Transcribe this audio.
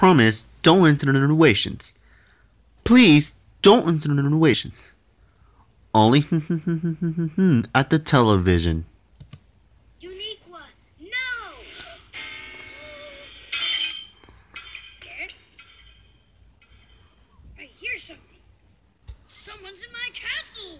promise, don't answer the renovations. Please, don't answer the renovations. Only at the television. Uniqua, no! I hear something. Someone's in my castle!